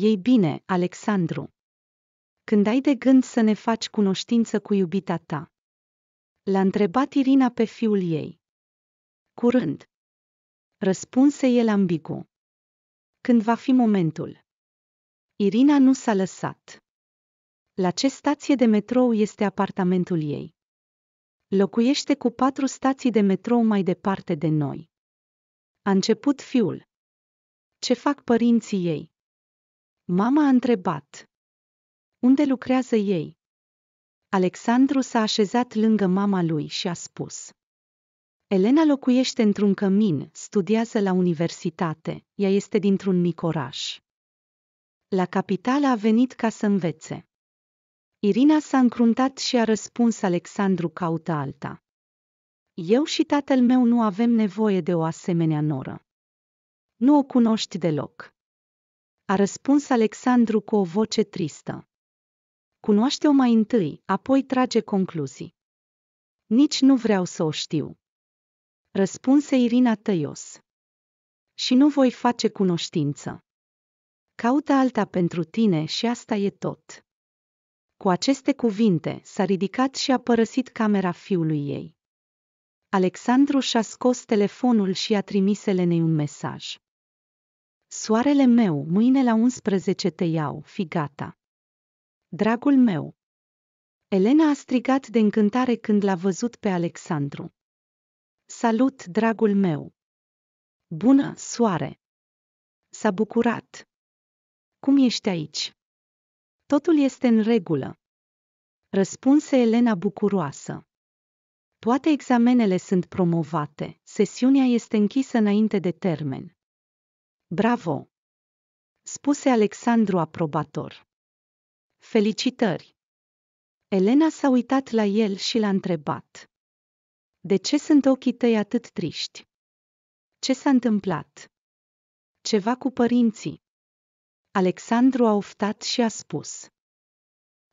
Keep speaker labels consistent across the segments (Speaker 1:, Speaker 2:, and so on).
Speaker 1: Ei bine, Alexandru. Când ai de gând să ne faci cunoștință cu iubita ta? L-a întrebat Irina pe fiul ei. Curând. Răspunse el ambigu. Când va fi momentul? Irina nu s-a lăsat. La ce stație de metrou este apartamentul ei? Locuiește cu patru stații de metrou mai departe de noi. A început fiul. Ce fac părinții ei? Mama a întrebat. Unde lucrează ei? Alexandru s-a așezat lângă mama lui și a spus. Elena locuiește într-un cămin, studiază la universitate, ea este dintr-un mic oraș. La capitală a venit ca să învețe. Irina s-a încruntat și a răspuns Alexandru caută alta. Eu și tatăl meu nu avem nevoie de o asemenea noră. Nu o cunoști deloc. A răspuns Alexandru cu o voce tristă. Cunoaște-o mai întâi, apoi trage concluzii. Nici nu vreau să o știu. Răspunse Irina tăios. Și nu voi face cunoștință. Caută alta pentru tine și asta e tot. Cu aceste cuvinte, s-a ridicat și a părăsit camera fiului ei. Alexandru și-a scos telefonul și a trimis Elenei un mesaj. Soarele meu, mâine la 11 te iau, fi gata. Dragul meu! Elena a strigat de încântare când l-a văzut pe Alexandru. Salut, dragul meu! Bună, soare! S-a bucurat. Cum ești aici? Totul este în regulă. Răspunse Elena bucuroasă. Toate examenele sunt promovate, sesiunea este închisă înainte de termen. Bravo! Spuse Alexandru aprobator. Felicitări! Elena s-a uitat la el și l-a întrebat. De ce sunt ochii tăi atât triști? Ce s-a întâmplat? Ceva cu părinții? Alexandru a oftat și a spus.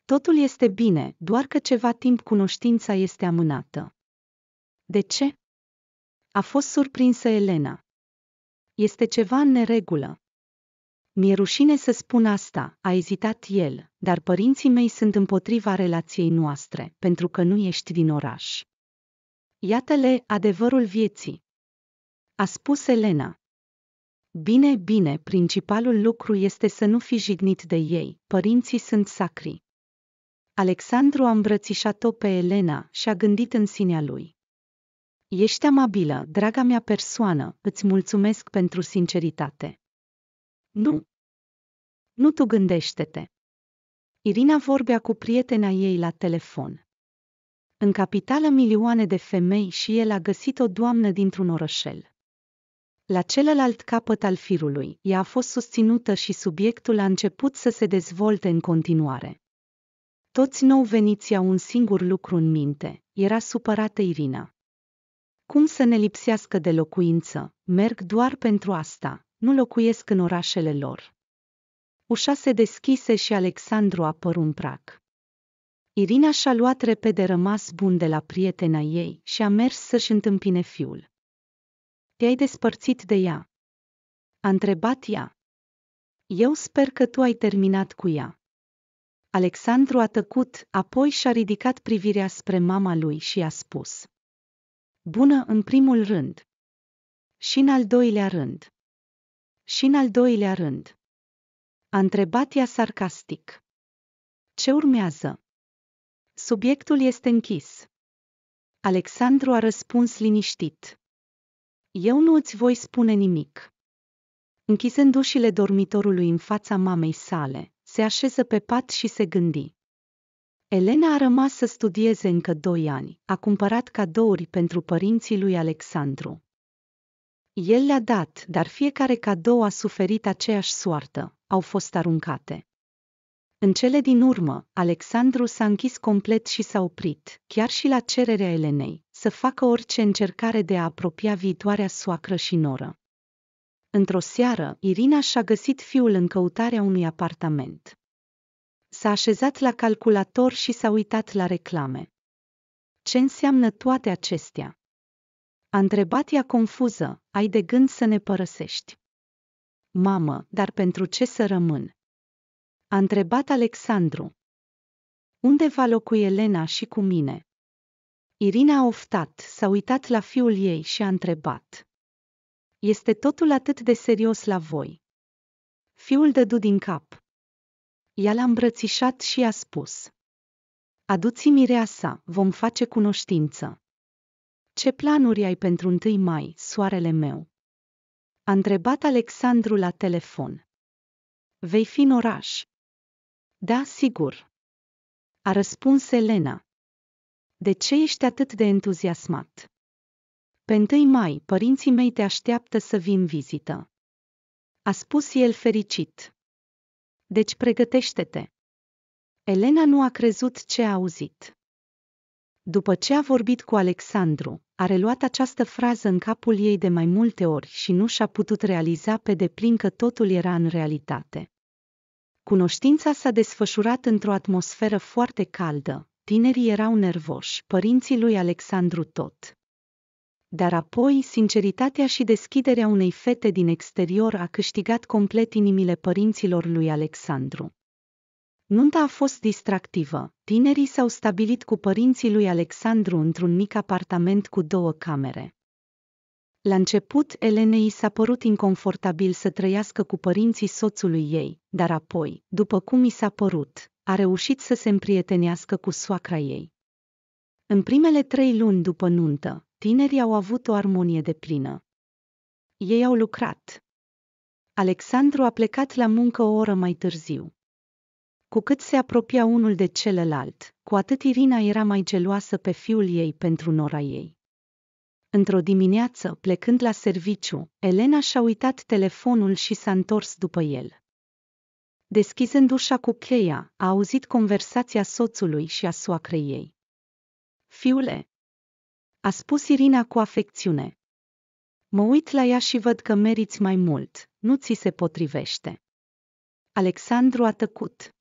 Speaker 1: Totul este bine, doar că ceva timp cunoștința este amânată. De ce? A fost surprinsă Elena. Este ceva în neregulă. Mi-e rușine să spun asta, a ezitat el, dar părinții mei sunt împotriva relației noastre, pentru că nu ești din oraș. Iată-le adevărul vieții. A spus Elena. Bine, bine, principalul lucru este să nu fi jignit de ei, părinții sunt sacri. Alexandru a îmbrățișat-o pe Elena și a gândit în sinea lui. Ești amabilă, draga mea persoană, îți mulțumesc pentru sinceritate. Nu. Nu tu gândește-te. Irina vorbea cu prietena ei la telefon. În capitală milioane de femei și el a găsit o doamnă dintr-un orășel. La celălalt capăt al firului, ea a fost susținută și subiectul a început să se dezvolte în continuare. Toți nou veniți au un singur lucru în minte, era supărată Irina. Cum să ne lipsească de locuință, merg doar pentru asta, nu locuiesc în orașele lor. Ușa se deschise și Alexandru a apăru în prag. Irina și-a luat repede rămas bun de la prietena ei și a mers să-și întâmpine fiul. Te-ai despărțit de ea? A întrebat ea. Eu sper că tu ai terminat cu ea. Alexandru a tăcut, apoi și-a ridicat privirea spre mama lui și a spus. Bună în primul rând. Și în al doilea rând. Și în al doilea rând. A întrebat ea sarcastic. Ce urmează? Subiectul este închis. Alexandru a răspuns liniștit. Eu nu îți voi spune nimic. Închizând ușile dormitorului în fața mamei sale, se așeză pe pat și se gândi. Elena a rămas să studieze încă doi ani, a cumpărat cadouri pentru părinții lui Alexandru. El le-a dat, dar fiecare cadou a suferit aceeași soartă, au fost aruncate. În cele din urmă, Alexandru s-a închis complet și s-a oprit, chiar și la cererea Elenei, să facă orice încercare de a apropia viitoarea soacră și noră. Într-o seară, Irina și-a găsit fiul în căutarea unui apartament. S-a așezat la calculator și s-a uitat la reclame. Ce înseamnă toate acestea? A întrebat ea confuză, ai de gând să ne părăsești. Mamă, dar pentru ce să rămân? A întrebat Alexandru. Unde va locui Elena și cu mine? Irina a oftat, s-a uitat la fiul ei și a întrebat. Este totul atât de serios la voi. Fiul dădu din cap. Ea l-a îmbrățișat și a spus. Aduți mireasa, vom face cunoștință. Ce planuri ai pentru întâi mai, soarele meu? A întrebat Alexandru la telefon. Vei fi în oraș. Da, sigur. A răspuns Elena. De ce ești atât de entuziasmat? Pe întâi mai, părinții mei te așteaptă să vin vizită. A spus el fericit. Deci pregătește-te. Elena nu a crezut ce a auzit. După ce a vorbit cu Alexandru, a reluat această frază în capul ei de mai multe ori și nu și-a putut realiza pe deplin că totul era în realitate. Cunoștința s-a desfășurat într-o atmosferă foarte caldă, tinerii erau nervoși, părinții lui Alexandru tot. Dar apoi, sinceritatea și deschiderea unei fete din exterior a câștigat complet inimile părinților lui Alexandru. Nunta a fost distractivă. Tinerii s-au stabilit cu părinții lui Alexandru într-un mic apartament cu două camere. La început, Elenei s-a părut inconfortabil să trăiască cu părinții soțului ei, dar apoi, după cum i s-a părut, a reușit să se împrietenească cu soacra ei. În primele trei luni după nuntă, tinerii au avut o armonie de plină. Ei au lucrat. Alexandru a plecat la muncă o oră mai târziu. Cu cât se apropia unul de celălalt, cu atât Irina era mai geloasă pe fiul ei pentru nora ei. Într-o dimineață, plecând la serviciu, Elena și-a uitat telefonul și s-a întors după el. Deschizând ușa cu cheia, a auzit conversația soțului și a soacrei ei. Fiule, a spus Irina cu afecțiune. Mă uit la ea și văd că meriți mai mult, nu ți se potrivește. Alexandru a tăcut.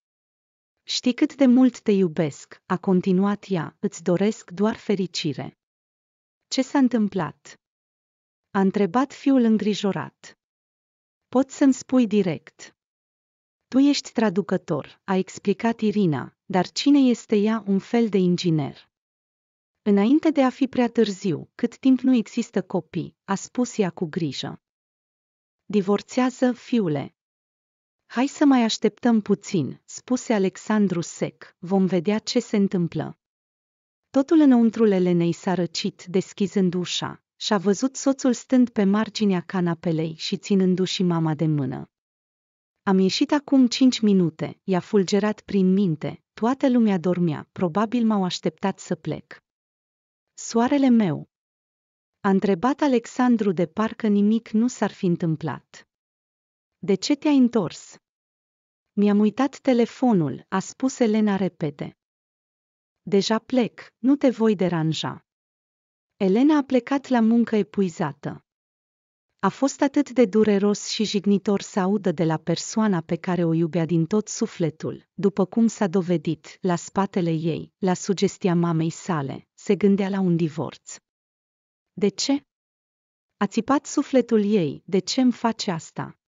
Speaker 1: Știi cât de mult te iubesc, a continuat ea, îți doresc doar fericire. Ce s-a întâmplat? A întrebat fiul îngrijorat. Poți să-mi spui direct. Tu ești traducător, a explicat Irina, dar cine este ea un fel de inginer? Înainte de a fi prea târziu, cât timp nu există copii, a spus ea cu grijă. Divorțează, fiule, Hai să mai așteptăm puțin, spuse Alexandru sec, vom vedea ce se întâmplă. Totul înăuntrul Elenei s-a răcit, deschizând ușa, și-a văzut soțul stând pe marginea canapelei și ținându-și mama de mână. Am ieșit acum cinci minute, i-a fulgerat prin minte, toată lumea dormea, probabil m-au așteptat să plec. Soarele meu. A întrebat Alexandru de parcă nimic nu s-ar fi întâmplat. De ce te-ai întors? Mi-am uitat telefonul, a spus Elena repede. Deja plec, nu te voi deranja. Elena a plecat la muncă epuizată. A fost atât de dureros și jignitor să audă de la persoana pe care o iubea din tot sufletul, după cum s-a dovedit, la spatele ei, la sugestia mamei sale, se gândea la un divorț. De ce? A țipat sufletul ei, de ce îmi face asta?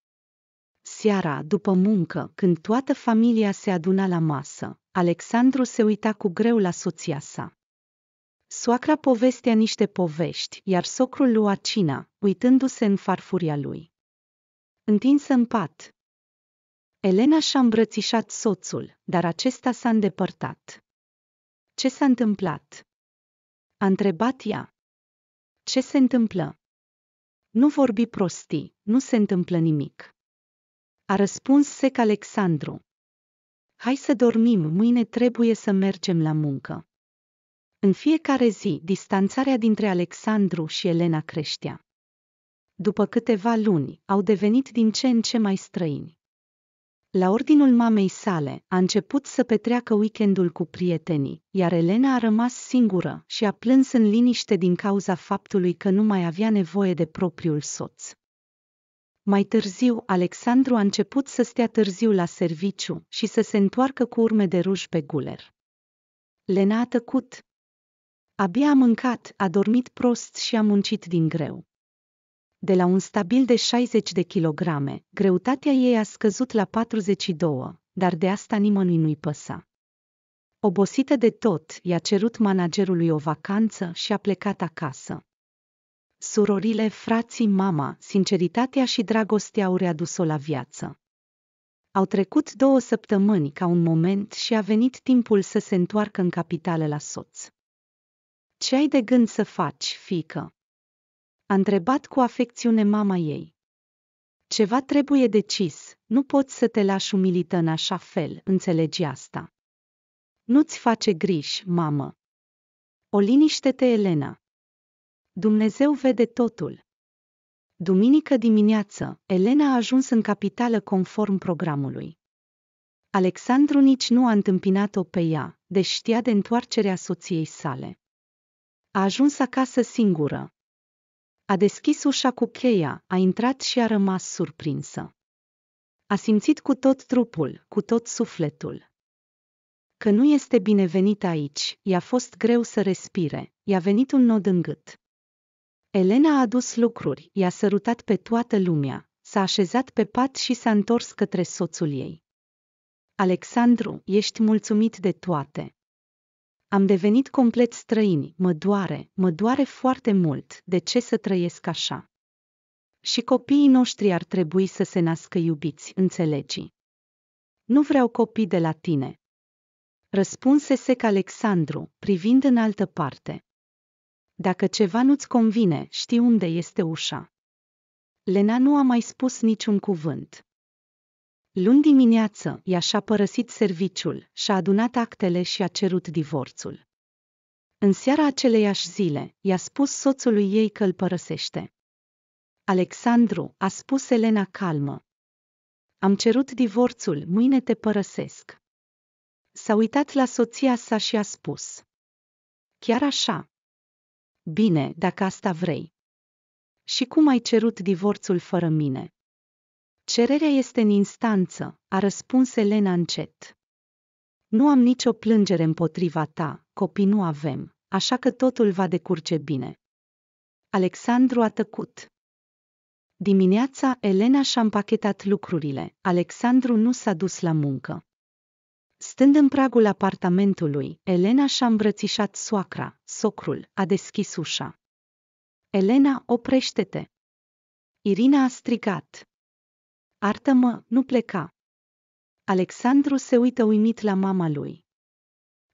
Speaker 1: Seara, după muncă, când toată familia se aduna la masă, Alexandru se uita cu greu la soția sa. Soacra povestea niște povești, iar socrul lua cina, uitându-se în farfuria lui. Întinsă în pat. Elena și-a îmbrățișat soțul, dar acesta s-a îndepărtat. Ce s-a întâmplat? A întrebat ea. Ce se întâmplă? Nu vorbi prostii, nu se întâmplă nimic. A răspuns sec Alexandru. Hai să dormim, mâine trebuie să mergem la muncă. În fiecare zi, distanțarea dintre Alexandru și Elena creștea. După câteva luni, au devenit din ce în ce mai străini. La ordinul mamei sale, a început să petreacă weekendul cu prietenii, iar Elena a rămas singură și a plâns în liniște din cauza faptului că nu mai avea nevoie de propriul soț. Mai târziu, Alexandru a început să stea târziu la serviciu și să se întoarcă cu urme de ruj pe guler. Lena a tăcut. Abia a mâncat, a dormit prost și a muncit din greu. De la un stabil de 60 de kilograme, greutatea ei a scăzut la 42, dar de asta nimănui nu-i păsa. Obosită de tot, i-a cerut managerului o vacanță și a plecat acasă. Surorile, frații, mama, sinceritatea și dragostea au readus-o la viață. Au trecut două săptămâni ca un moment și a venit timpul să se întoarcă în capitală la soț. Ce ai de gând să faci, fică? A întrebat cu afecțiune mama ei. Ceva trebuie decis, nu poți să te lași umilită în așa fel, înțelegi asta. Nu-ți face griji, mamă. O liniște-te, Elena. Dumnezeu vede totul. Duminică dimineață, Elena a ajuns în capitală conform programului. Alexandru nici nu a întâmpinat-o pe ea, deși știa de întoarcerea soției sale. A ajuns acasă singură. A deschis ușa cu cheia, a intrat și a rămas surprinsă. A simțit cu tot trupul, cu tot sufletul. Că nu este binevenit aici, i-a fost greu să respire, i-a venit un nod în gât. Elena a adus lucruri, i-a sărutat pe toată lumea, s-a așezat pe pat și s-a întors către soțul ei. Alexandru, ești mulțumit de toate. Am devenit complet străini, mă doare, mă doare foarte mult, de ce să trăiesc așa? Și copiii noștri ar trebui să se nască iubiți, înțelegi? Nu vreau copii de la tine. Răspunse sec Alexandru, privind în altă parte. Dacă ceva nu-ți convine, știi unde este ușa. Lena nu a mai spus niciun cuvânt. Luni dimineață, ea și-a părăsit serviciul, și-a adunat actele și a cerut divorțul. În seara aceleiași zile, i-a spus soțului ei că îl părăsește. Alexandru, a spus Elena calmă. Am cerut divorțul, mâine te părăsesc. S-a uitat la soția sa și a spus. Chiar așa, Bine, dacă asta vrei. Și cum ai cerut divorțul fără mine? Cererea este în instanță, a răspuns Elena încet. Nu am nicio plângere împotriva ta, copii nu avem, așa că totul va decurge bine. Alexandru a tăcut. Dimineața, Elena și-a împachetat lucrurile, Alexandru nu s-a dus la muncă. Stând în pragul apartamentului, Elena și-a îmbrățișat soacra, socrul, a deschis ușa. Elena, oprește-te! Irina a strigat. Artă-mă, nu pleca. Alexandru se uită uimit la mama lui.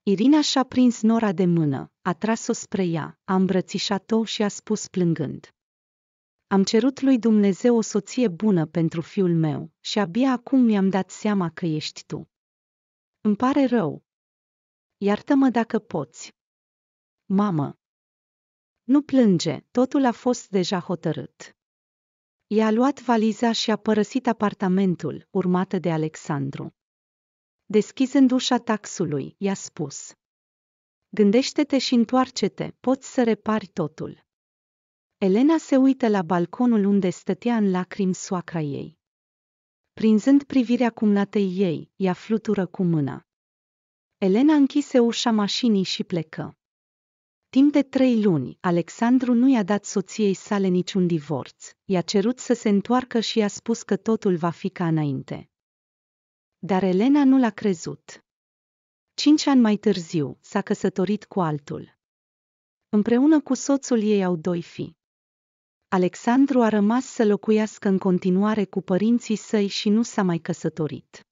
Speaker 1: Irina și-a prins Nora de mână, a tras-o spre ea, a îmbrățișat-o și a spus plângând. Am cerut lui Dumnezeu o soție bună pentru fiul meu și abia acum mi-am dat seama că ești tu. Îmi pare rău. Iartă-mă dacă poți. Mamă. Nu plânge, totul a fost deja hotărât. I-a luat valiza și a părăsit apartamentul, urmată de Alexandru. Deschizând ușa taxului, i-a spus. Gândește-te și întoarce-te, poți să repari totul. Elena se uită la balconul unde stătea în lacrimi soacra ei. Prinzând privirea cumnatei ei, ea flutură cu mâna. Elena închise ușa mașinii și plecă. Timp de trei luni, Alexandru nu i-a dat soției sale niciun divorț, i-a cerut să se întoarcă și i-a spus că totul va fi ca înainte. Dar Elena nu l-a crezut. Cinci ani mai târziu, s-a căsătorit cu altul. Împreună cu soțul ei au doi fii. Alexandru a rămas să locuiască în continuare cu părinții săi și nu s-a mai căsătorit.